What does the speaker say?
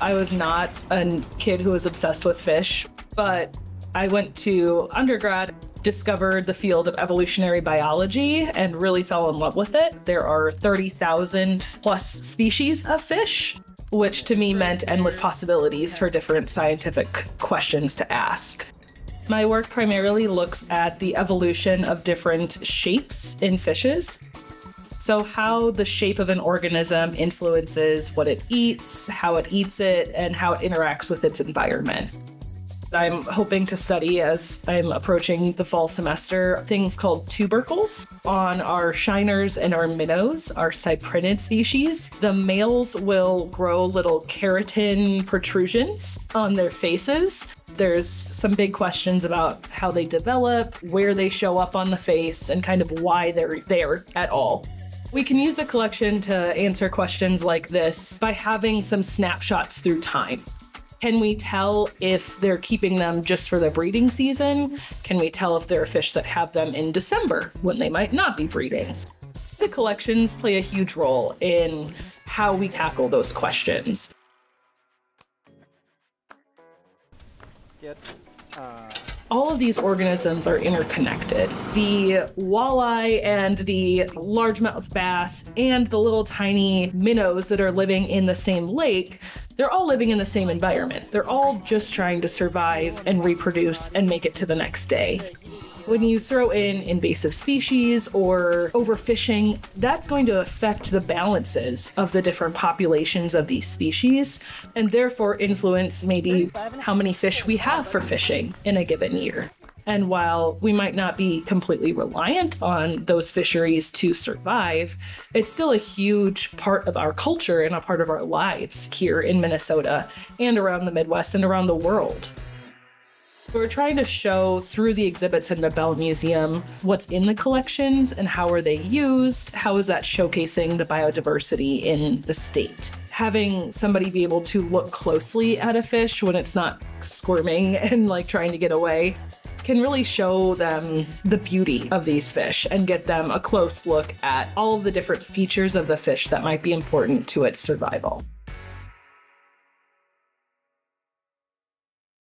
I was not a kid who was obsessed with fish, but I went to undergrad, discovered the field of evolutionary biology, and really fell in love with it. There are 30,000 plus species of fish, which to me meant endless possibilities for different scientific questions to ask. My work primarily looks at the evolution of different shapes in fishes. So, how the shape of an organism influences what it eats, how it eats it, and how it interacts with its environment. I'm hoping to study as I'm approaching the fall semester things called tubercles on our shiners and our minnows, our cyprinid species. The males will grow little keratin protrusions on their faces. There's some big questions about how they develop, where they show up on the face, and kind of why they're there at all. We can use the collection to answer questions like this by having some snapshots through time. Can we tell if they're keeping them just for the breeding season? Can we tell if there are fish that have them in December when they might not be breeding? The collections play a huge role in how we tackle those questions. Uh, all of these organisms are interconnected. The walleye and the largemouth bass and the little tiny minnows that are living in the same lake, they're all living in the same environment. They're all just trying to survive and reproduce and make it to the next day. When you throw in invasive species or overfishing, that's going to affect the balances of the different populations of these species and therefore influence maybe how many fish we have for fishing in a given year. And while we might not be completely reliant on those fisheries to survive, it's still a huge part of our culture and a part of our lives here in Minnesota and around the Midwest and around the world. We're trying to show through the exhibits in the Bell Museum what's in the collections and how are they used, how is that showcasing the biodiversity in the state. Having somebody be able to look closely at a fish when it's not squirming and like trying to get away can really show them the beauty of these fish and get them a close look at all of the different features of the fish that might be important to its survival.